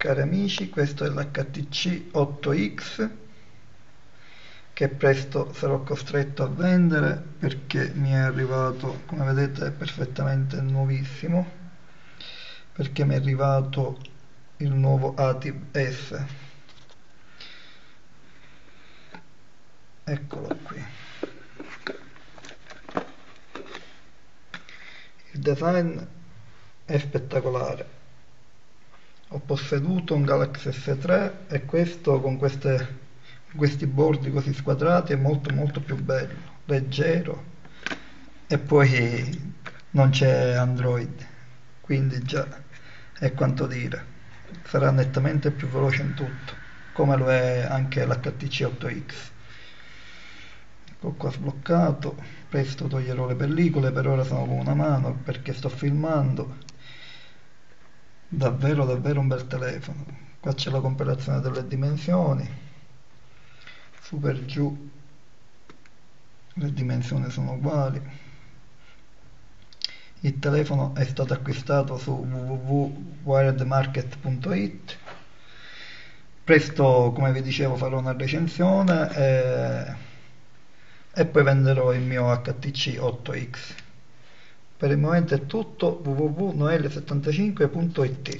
Cari amici, questo è l'HTC 8X che presto sarò costretto a vendere perché mi è arrivato, come vedete, è perfettamente nuovissimo perché mi è arrivato il nuovo ATIV S. Eccolo qui. Il design è spettacolare ho posseduto un Galaxy S3 e questo con queste, questi bordi così squadrati è molto molto più bello, leggero. E poi non c'è Android, quindi già è quanto dire, sarà nettamente più veloce in tutto, come lo è anche l'HTC 8X. Ecco qua sbloccato, presto toglierò le pellicole, per ora sono con una mano perché sto filmando davvero davvero un bel telefono. Qua c'è la comparazione delle dimensioni. Su per giù. Le dimensioni sono uguali. Il telefono è stato acquistato su www.wiredmarket.it presto come vi dicevo farò una recensione e, e poi venderò il mio HTC 8X per il momento è tutto www.noelle75.it